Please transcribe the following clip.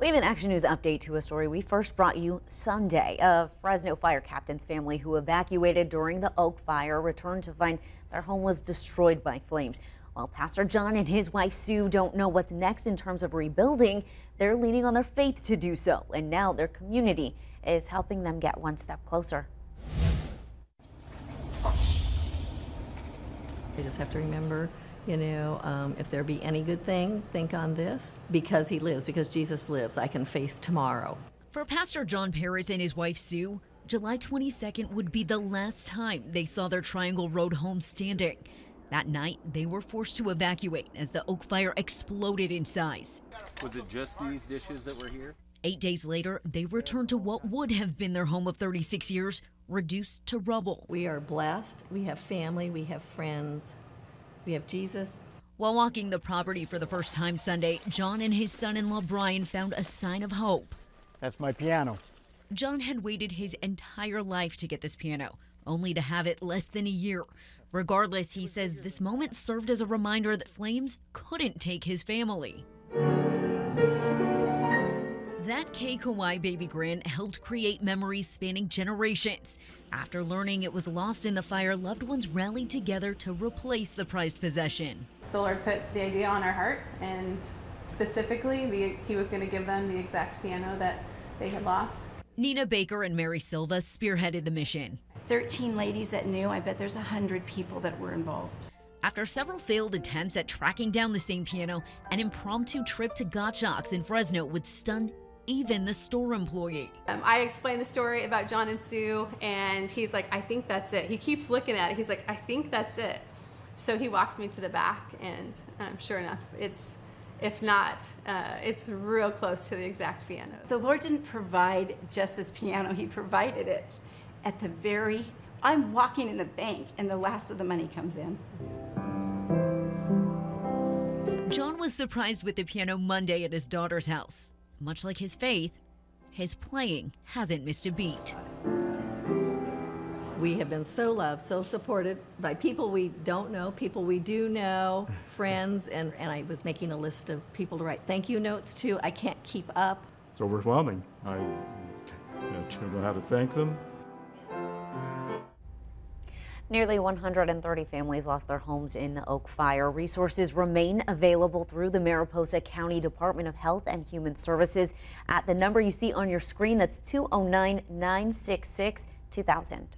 We have an Action News update to a story we first brought you Sunday. A Fresno fire captain's family who evacuated during the Oak fire returned to find their home was destroyed by flames. While Pastor John and his wife Sue don't know what's next in terms of rebuilding, they're leaning on their faith to do so. And now their community is helping them get one step closer. They just have to remember, you know, um, if there be any good thing, think on this. Because he lives, because Jesus lives, I can face tomorrow. For Pastor John Paris and his wife Sue, July 22nd would be the last time they saw their Triangle Road home standing. That night, they were forced to evacuate as the Oak fire exploded in size. Was it just these dishes that were here? Eight days later, they returned to what would have been their home of 36 years, reduced to rubble. We are blessed. We have family. We have friends. We have Jesus. While walking the property for the first time Sunday, John and his son in law Brian found a sign of hope. That's my piano. John had waited his entire life to get this piano, only to have it less than a year. Regardless, he says this moment served as a reminder that flames couldn't take his family. That K Kawai baby grand helped create memories spanning generations. After learning it was lost in the fire, loved ones rallied together to replace the prized possession. The Lord put the idea on our heart, and specifically, the, He was going to give them the exact piano that they had lost. Nina Baker and Mary Silva spearheaded the mission. 13 ladies that knew, I bet there's 100 people that were involved. After several failed attempts at tracking down the same piano, an impromptu trip to Gottschalk's in Fresno would stun even the store employee. Um, I explained the story about John and Sue, and he's like, I think that's it. He keeps looking at it. He's like, I think that's it. So he walks me to the back, and um, sure enough, it's if not, uh, it's real close to the exact piano. The Lord didn't provide just this piano, He provided it at the very, I'm walking in the bank, and the last of the money comes in. John was surprised with the piano Monday at his daughter's house. Much like his faith, his playing hasn't missed a beat. We have been so loved, so supported by people we don't know, people we do know, friends, and, and I was making a list of people to write thank you notes to. I can't keep up. It's overwhelming. I don't know how to thank them. Nearly 130 families lost their homes in the Oak fire. Resources remain available through the Mariposa County Department of Health and Human Services at the number you see on your screen. That's 209 966 2000.